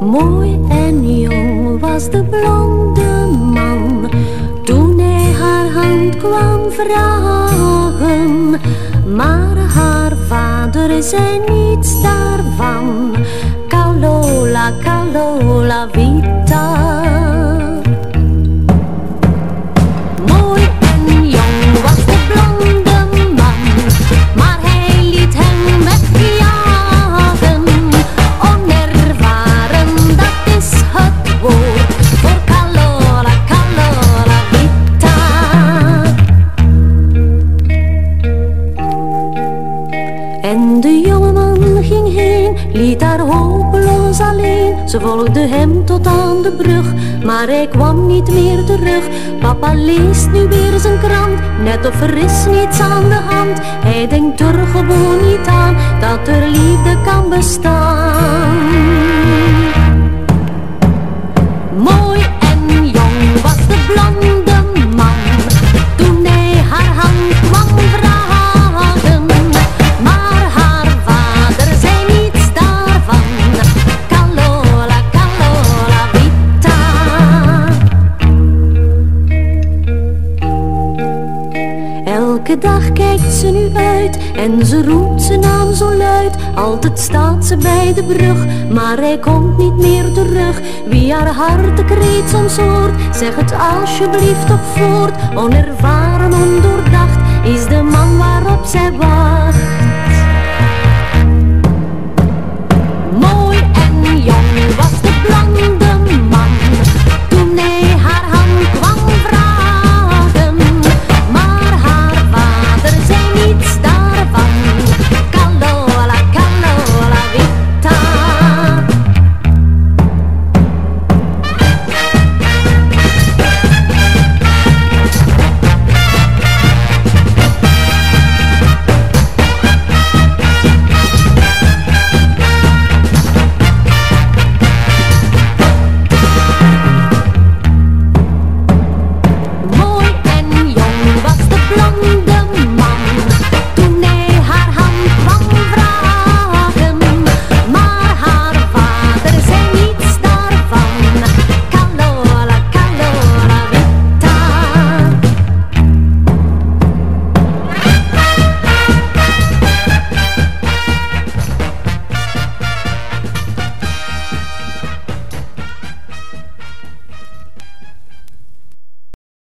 Mooi en jong was de blonde man toen hij haar hand kwam vragen. Maar haar vader zei niets daarvan. Calola, calola, vita. De jongeman ging heen, liet haar hopeloos alleen. Ze volgde hem tot aan de brug, maar hij kwam niet meer terug. Papa leest nu weer zijn krant, net of er is niets aan de hand. Hij denkt er gewoon niet aan, dat er liefde kan bestaan. Elke dag kijkt ze nu uit en ze roept zijn naam zo luid. Altijd staat ze bij de brug, maar hij komt niet meer terug. Wie haar hartekreet soms hoort, zeg het alsjeblieft toch voort. Onervaren, ondoordacht is de man waarop zij wacht.